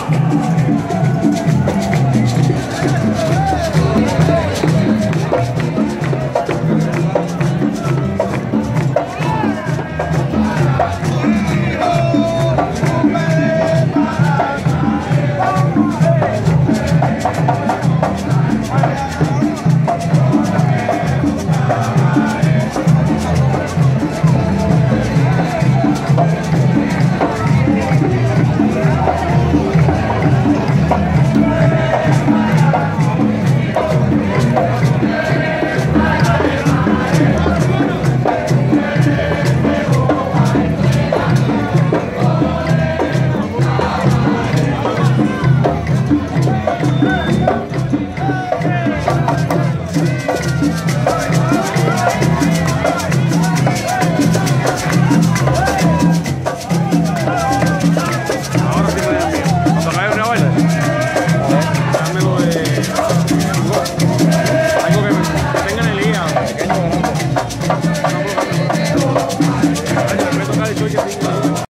Thank hoje